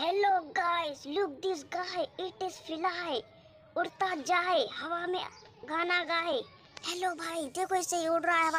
Hello guys look this guy it is fly उड़ता जाए, हवा में गाना गाए। हेलो भाई, देखो इसे उड़ रहा है